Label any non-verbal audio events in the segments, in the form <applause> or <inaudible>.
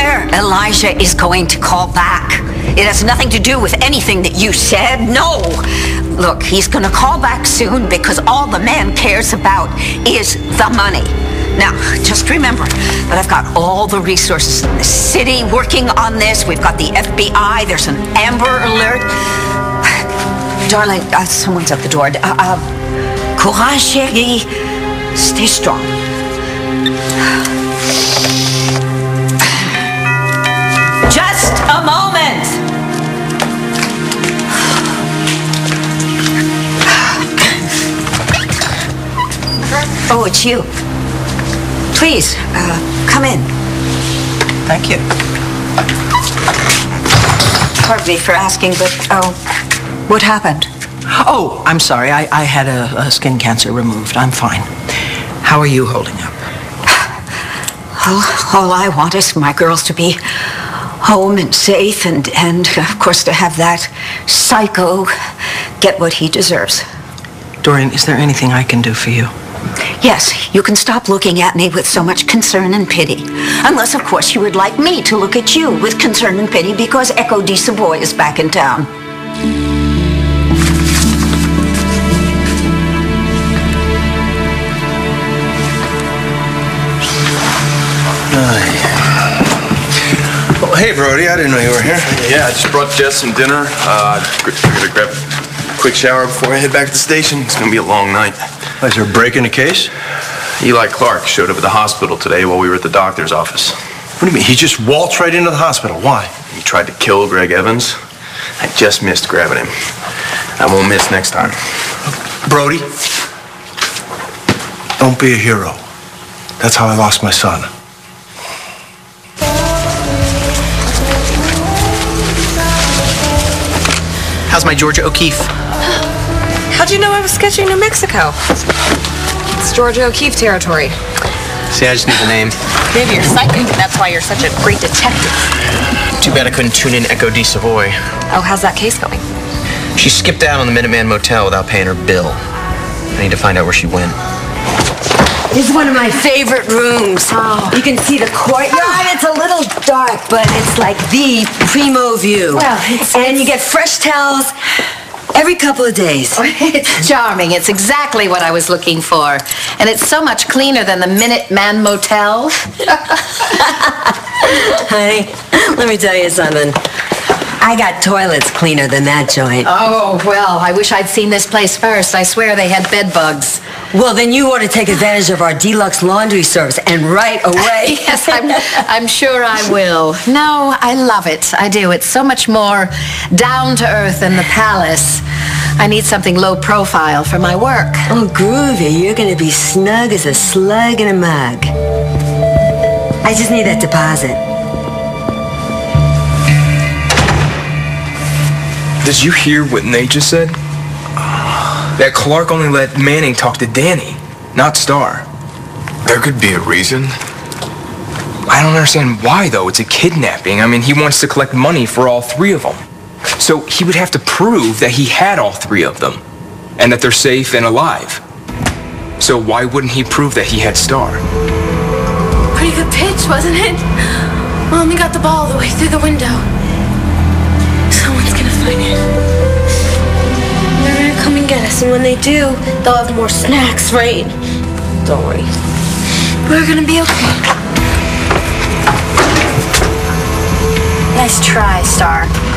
swear Elijah is going to call back. It has nothing to do with anything that you said. No. Look, he's going to call back soon because all the man cares about is the money. Now, just remember that I've got all the resources in the city working on this. We've got the FBI. There's an Amber Alert. <sighs> Darling, uh, someone's at the door. Uh, uh, courage, chérie. Stay strong. Just a moment. Oh, it's you. Please, uh, come in. Thank you. Pardon me for asking, but oh, what happened? Oh, I'm sorry. I, I had a, a skin cancer removed. I'm fine. How are you holding up? All, all I want is for my girls to be home and safe, and, and of course to have that psycho get what he deserves. Dorian, is there anything I can do for you? Yes, you can stop looking at me with so much concern and pity. Unless, of course, you would like me to look at you with concern and pity because Echo DiSavoy is back in town. Hey, Brody, I didn't know you were here. Yeah, I just brought Jess some dinner. Uh, to grab a quick shower before I head back to the station. It's gonna be a long night. Is there a break in the case? Eli Clark showed up at the hospital today while we were at the doctor's office. What do you mean? He just waltzed right into the hospital. Why? He tried to kill Greg Evans. I just missed grabbing him. I won't miss next time. Brody, don't be a hero. That's how I lost my son. How's my Georgia O'Keeffe? <gasps> How'd you know I was sketching New Mexico? It's Georgia O'Keeffe territory. See, I just need the name. Maybe you're psychic, and that's why you're such a great detective. Too bad I couldn't tune in Echo DiSavoy. Oh, how's that case going? She skipped out on the Minuteman Motel without paying her bill. I need to find out where she went. This is one of my favorite rooms. Oh. You can see the courtyard. It's a little dark, but it's like the primo view. Well, it's- and you get fresh towels every couple of days. <laughs> It's charming. It's exactly what I was looking for. And it's so much cleaner than the Minute Man Motel. <laughs> Honey, let me tell you something. I got toilets cleaner than that joint. Oh, well, I wish I'd seen this place first. I swear they had bed bugs. Well, then you ought to take advantage of our deluxe laundry service and right away. <laughs> yes, I'm, I'm sure I will. No, I love it. I do. It's so much more down to earth than the palace. I need something low profile for my work. Oh, groovy. You're going to be snug as a slug in a mug. I just need that deposit. Did you hear what Nate just said? That Clark only let Manning talk to Danny, not Star. There could be a reason. I don't understand why, though. It's a kidnapping. I mean, he wants to collect money for all three of them. So he would have to prove that he had all three of them and that they're safe and alive. So why wouldn't he prove that he had Star? Pretty good pitch, wasn't it? Mommy got the ball all the way through the window. Someone's gonna find it. Get us, and when they do, they'll have more snacks, right? Don't worry. We're gonna be okay. Nice try, Star.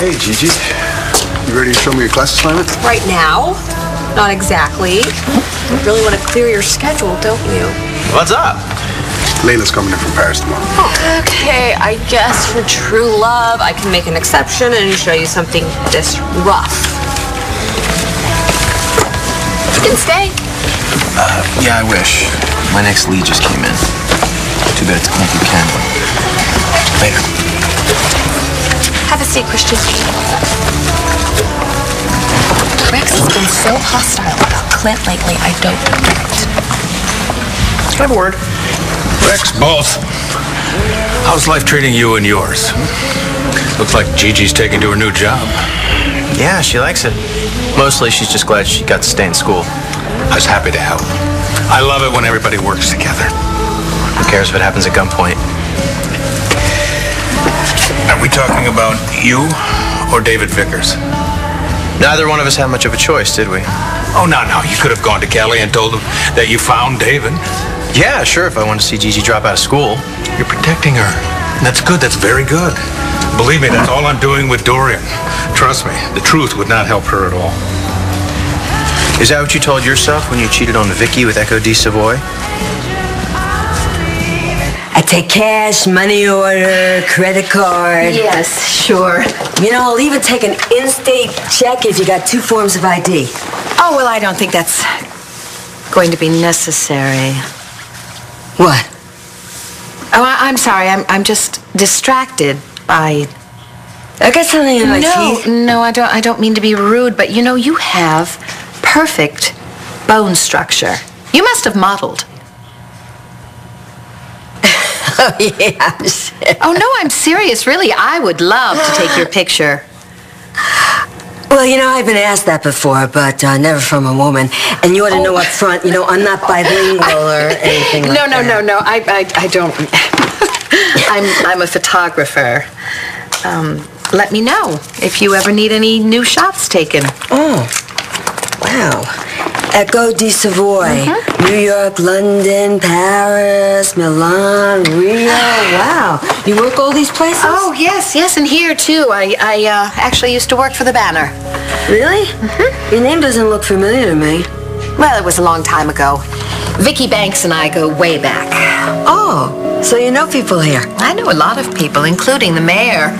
Hey, Gigi. You ready to show me your class assignment? Right now? Not exactly. You really want to clear your schedule, don't you? What's up? Layla's coming in from Paris tomorrow. Okay, I guess for true love, I can make an exception and show you something this rough. You can stay. Uh, yeah, I wish. my next lead just came in. Too bad it's coming through Ken. Later. Have a seat, Christian. Rex has been so hostile about Clint lately. I don't get it. Can I have a word? Rex, both. How's life treating you and yours? Looks like Gigi's taken to her new job. Yeah, she likes it. Mostly, she's just glad she got to stay in school. I was happy to help. I love it when everybody works together. Who cares if it happens at gunpoint? Are we talking about you or David Vickers? Neither one of us had much of a choice, did we? Oh, no, no. You could have gone to Kelly and told him that you found David. Yeah, sure, if I wanted to see Gigi drop out of school. You're protecting her. That's good. That's very good. Believe me, that's all I'm doing with Dorian. Trust me, the truth would not help her at all. Is that what you told yourself when you cheated on Viki with Echo DiSavoy? I take cash, money order, credit card. Yes, sure. You know, I'll even take an in-state check if you got two forms of ID. Oh, well, I don't think that's going to be necessary. What? Oh, I, I'm sorry. I'm, I'm just distracted by. I got something in my no, teeth. no, I don't. I don't mean to be rude, but you know, you have perfect bone structure. You must have modeled. <laughs> Oh, yeah, Oh no, I'm serious. Really, I would love to take your <gasps> picture. Well, you know, I've been asked that before, but uh, never from a woman. And you ought to know up front, you know, I'm not bilingual or <laughs> anything like no, no, that. no, no. I, I, I don't. <laughs> I'm, I'm a photographer. Um, let me know if you ever need any new shots taken. Oh. Echo DiSavoy, New York, London, Paris, Milan, Rio. <sighs> Wow. You work all these places? Oh yes, yes, and here too. I, I uh, actually used to work for the Banner. Really? Mm-hmm. Your name doesn't look familiar to me. Well, it was a long time ago. Viki Banks and I go way back. Oh, so you know people here? I know a lot of people, including the mayor.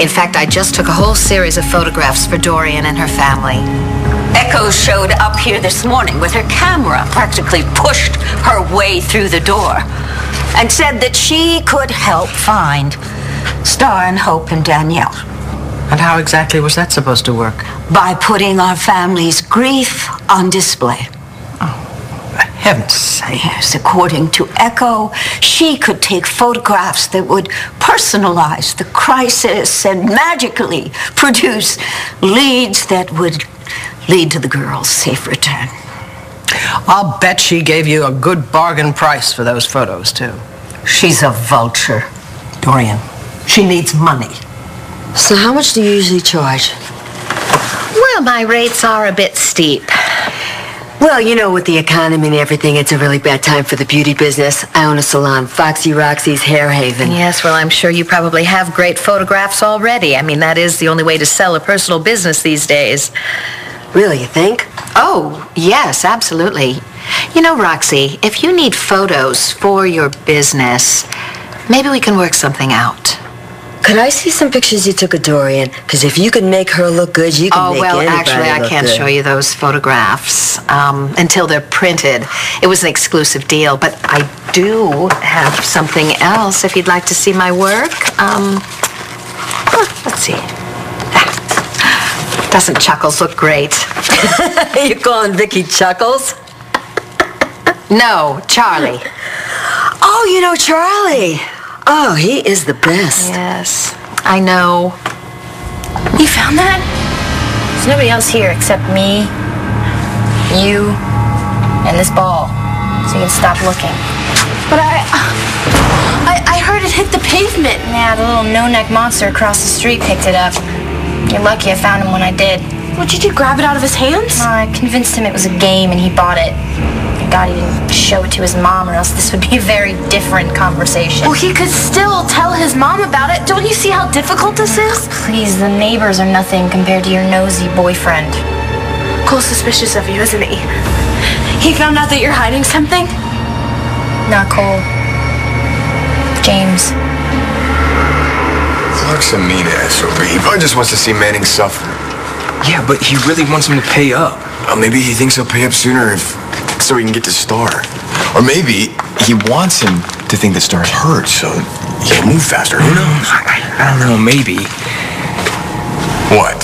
In fact, I just took a whole series of photographs for Dorian and her family. Echo showed up here this morning with her camera, practically pushed her way through the door, and said that she could help find Star and Hope and Danielle And how exactly was that supposed to work? by putting our family's grief on display. Oh, heaven's sake. Yes, according to Echo, she could take photographs that would personalize the crisis and magically produce leads that would lead to the girl's safe return. I'll bet she gave you a good bargain price for those photos, too. She's a vulture. Dorian, she needs money. So how much do you usually charge? Well, my rates are a bit steep. Well, you know, with the economy and everything, it's a really bad time for the beauty business. I own a salon, Foxy Roxy's Hair Haven. Yes, well, I'm sure you probably have great photographs already. I mean, that is the only way to sell a personal business these days. Really, you think? Oh, yes, absolutely. You know, Roxy, if you need photos for your business, maybe we can work something out. Could I see some pictures you took of Dorian? Because if you can make her look good, you can Oh, make well, anybody actually, I can't good. show you those photographs um, until they're printed. It was an exclusive deal, but I do have something else if you'd like to see my work. Um, huh, let's see. Doesn't Chuckles look great? <laughs> you calling Viki Chuckles? No, Charlie. Oh, you know Charlie. Oh, he is the best. Yes, I know. You found that? There's nobody else here except me, you, and this ball. So you can stop looking. But I, I, I heard it hit the pavement. Yeah, the little no-neck monster across the street picked it up. You're lucky I found him when I did. What did you grab it out of his hands? I convinced him it was a game and he bought it. Thank God he didn't show it to his mom, or else this would be a very different conversation. Well, he could still tell his mom about it. Don't you see how difficult this is? Please, the neighbors are nothing compared to your nosy boyfriend. Cole's suspicious of you, isn't he? He found out that you're hiding something? Not Cole. James. Clark's a mean ass over. He probably just wants to see Manning suffer. Yeah, but he really wants him to pay up. Well, maybe he thinks he'll pay up sooner if so he can get to Star. Or maybe he wants him to think that Star's hurt, so he'll move faster. Who knows? I don't know, maybe. What?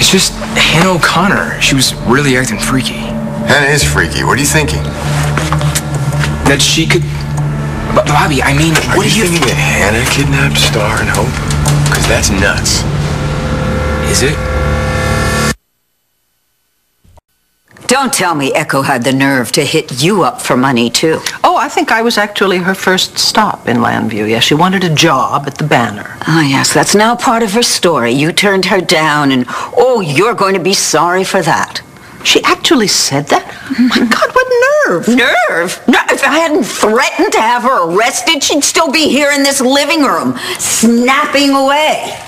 It's just Hannah O'Connor. She was really acting freaky. Hannah is freaky. What are you thinking? That she could. But Bobby, I mean, Are what you do you thinking that Hannah kidnapped Star and Hope? Because that's nuts. Is it? Don't tell me Echo had the nerve to hit you up for money, too. Oh, I think I was actually her first stop in Llanview. Yes, she wanted a job at the Banner. Ah, yes, that's now part of her story. You turned her down, and oh, you're going to be sorry for that. She actually said that? My God, what nerve! Nerve? No, if I hadn't threatened to have her arrested, she'd still be here in this living room, snapping away.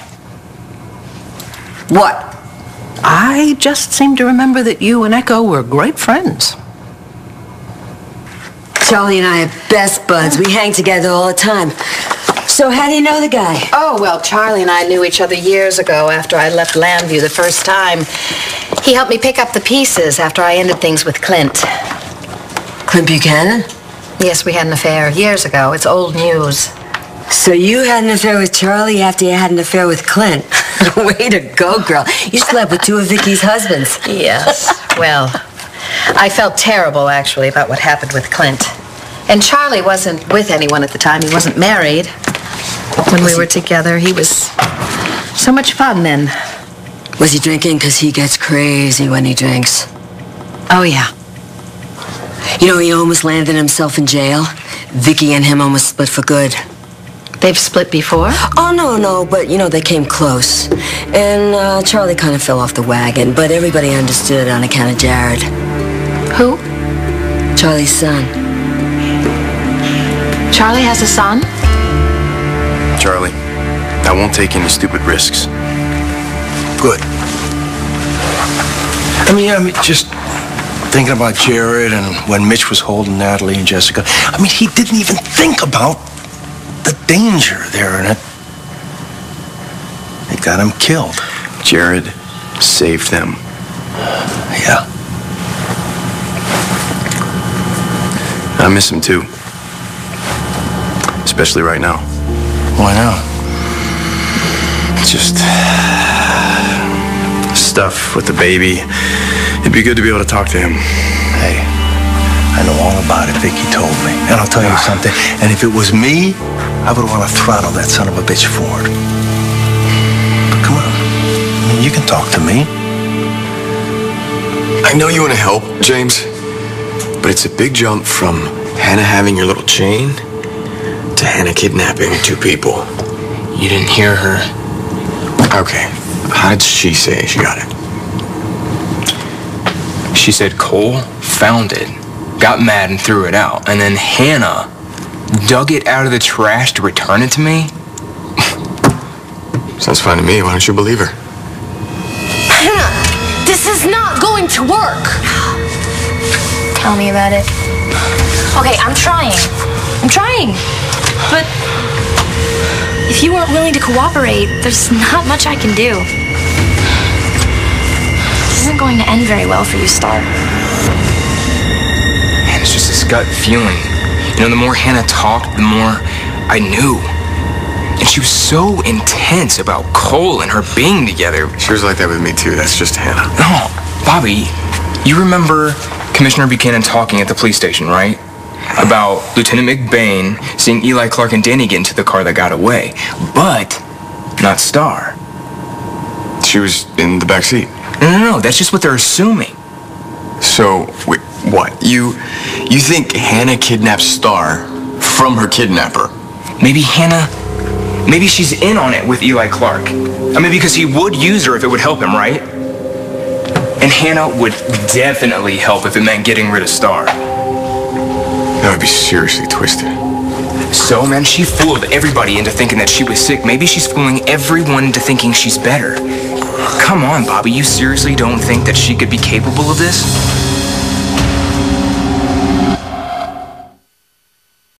What? I just seem to remember that you and Echo were great friends. Charlie and I are best buds. We hang together all the time. So how do you know the guy? Oh, well, Charlie and I knew each other years ago after I left Llanview the first time. He helped me pick up the pieces after I ended things with Clint. Clint Buchanan? Yes, we had an affair years ago. It's old news. So you had an affair with Charlie after you had an affair with Clint. <laughs> Way to go, girl. You slept with two of Viki's husbands. Yes. well, I felt terrible, actually, about what happened with Clint. And Charlie wasn't with anyone at the time. He wasn't married. When we were together, he was so much fun then. Was he drinking? Because he gets crazy when he drinks. Oh, yeah. You know, he almost landed himself in jail. Viki and him almost split for good. They've split before? Oh, no, no, but, you know, they came close. And uh, Charlie kind of fell off the wagon, but everybody understood on account of Jared. Who? Charlie's son. Charlie has a son? Charlie, I won't take any stupid risks. Good. I mean, I mean, just thinking about Jared and when Mitch was holding Natalie and Jessica. I mean, he didn't even think about the danger there in it. It got him killed. Jared saved them. Yeah. I miss him too. Especially right now. Why now? Just stuff with the baby. It'd be good to be able to talk to him. Hey, I know all about it, Viki told me. And I'll tell you ah. something. And if it was me, I would want to throttle that son of a bitch Ford. But come on. I mean, you can talk to me. I know you want to help, James, but it's a big jump from Hannah having your little chain to Hannah kidnapping two people. You didn't hear her. Okay, how did she say she got it? She said Cole found it, got mad and threw it out, and then Hannah dug it out of the trash to return it to me. <laughs> Sounds fine to me. Why don't you believe her? Hannah, this is not going to work. Tell me about it. Okay, I'm trying. I'm trying. But if you weren't willing to cooperate, there's not much I can do. This isn't going to end very well for you, Star. And it's just this gut feeling. You know, the more Hannah talked, the more I knew. And she was so intense about Cole and her being together. She was like that with me too. That's just Hannah. No, Bobby, you remember Commissioner Buchanan talking at the police station, right? About Lieutenant McBain seeing Eli Clark and Danny get into the car that got away. But not Star. She was in the back seat. No, no, no. That's just what they're assuming. So, wait, what? You you think Hannah kidnapped Star from her kidnapper? Maybe Hannah. Maybe she's in on it with Eli Clark. I mean, because he would use her if it would help him, right? And Hannah would definitely help if it meant getting rid of Star. That would be seriously twisted. So, man, she fooled everybody into thinking that she was sick. Maybe she's fooling everyone into thinking she's better. Come on, Bobby, you seriously don't think that she could be capable of this?